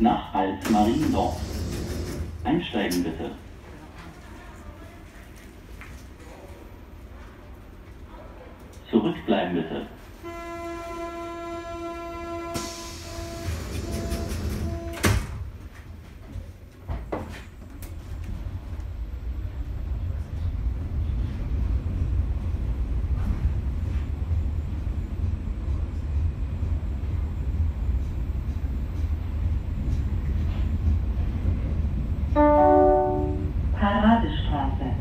nach Altmariendorf. Einsteigen bitte. Zurückbleiben bitte. Paradestraße.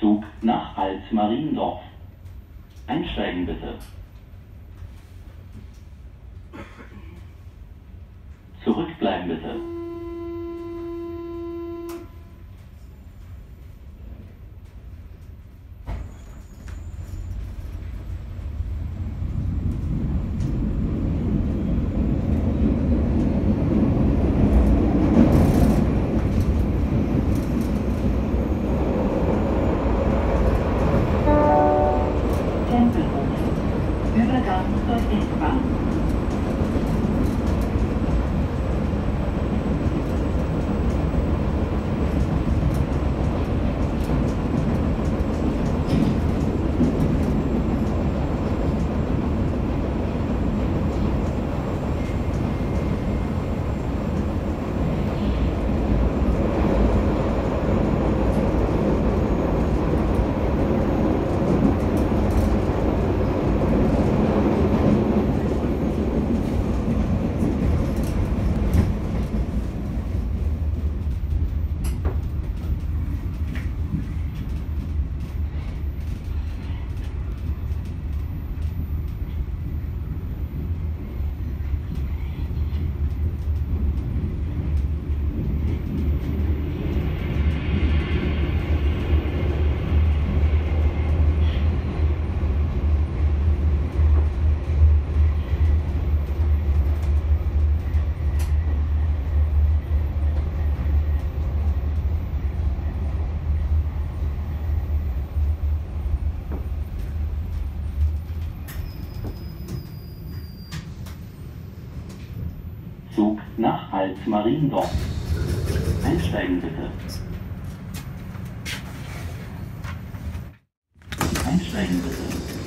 Zug nach Altmariendorf. Einsteigen bitte. Zurückbleiben bitte. America. Zug nach Altmariendorf. Einsteigen bitte. Einsteigen bitte.